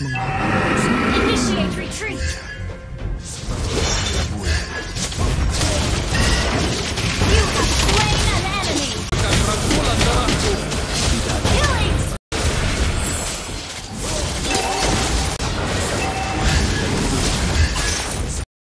menghargai